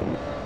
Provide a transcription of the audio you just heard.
Bye.